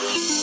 Bye.